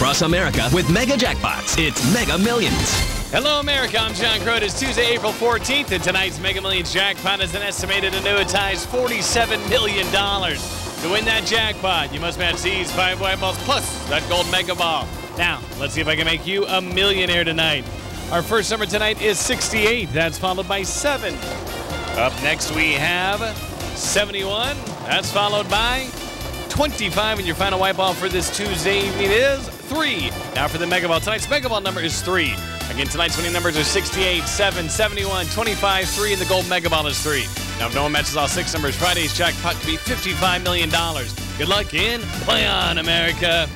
across America with mega jackpots. It's Mega Millions. Hello, America. I'm John Crow. It's Tuesday, April 14th, and tonight's Mega Millions jackpot is an estimated annuitized $47 million. To win that jackpot, you must match these five white balls plus that gold mega ball. Now, let's see if I can make you a millionaire tonight. Our first number tonight is 68. That's followed by 7. Up next, we have 71. That's followed by 25. And your final white ball for this Tuesday evening is 3. Now for the Mega Ball. Tonight's Mega Ball number is 3. Again, tonight's winning numbers are 68, 7, 71, 25, 3, and the gold Mega Ball is 3. Now, if no one matches all six numbers, Friday's jackpot could be $55 million. Good luck and play on, America.